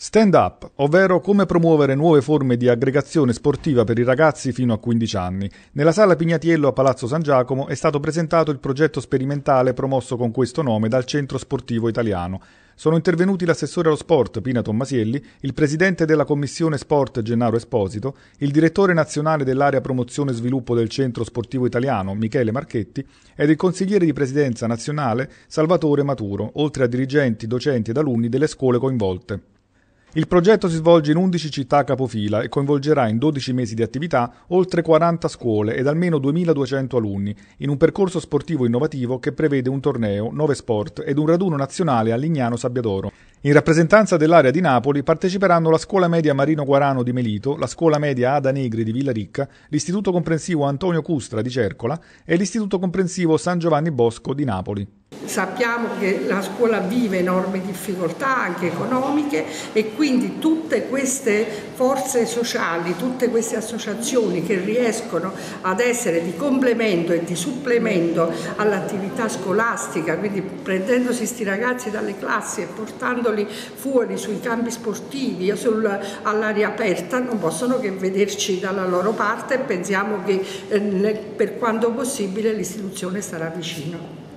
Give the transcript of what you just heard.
Stand Up, ovvero come promuovere nuove forme di aggregazione sportiva per i ragazzi fino a 15 anni. Nella sala Pignatiello a Palazzo San Giacomo è stato presentato il progetto sperimentale promosso con questo nome dal Centro Sportivo Italiano. Sono intervenuti l'assessore allo sport Pina Tommasielli, il presidente della Commissione Sport Gennaro Esposito, il direttore nazionale dell'area promozione e sviluppo del Centro Sportivo Italiano Michele Marchetti ed il consigliere di presidenza nazionale Salvatore Maturo, oltre a dirigenti, docenti ed alunni delle scuole coinvolte. Il progetto si svolge in 11 città capofila e coinvolgerà in 12 mesi di attività oltre 40 scuole ed almeno 2200 alunni, in un percorso sportivo innovativo che prevede un torneo, 9 sport ed un raduno nazionale a Lignano Sabbiadoro. In rappresentanza dell'area di Napoli parteciperanno la Scuola Media Marino Guarano di Melito, la Scuola Media Ada Negri di Villaricca, l'Istituto Comprensivo Antonio Custra di Cercola e l'Istituto Comprensivo San Giovanni Bosco di Napoli. Sappiamo che la scuola vive enormi difficoltà anche economiche e quindi tutte queste forze sociali, tutte queste associazioni che riescono ad essere di complemento e di supplemento all'attività scolastica, quindi prendendosi questi ragazzi dalle classi e portandoli fuori sui campi sportivi o all'aria aperta, non possono che vederci dalla loro parte e pensiamo che eh, per quanto possibile l'istituzione starà vicino.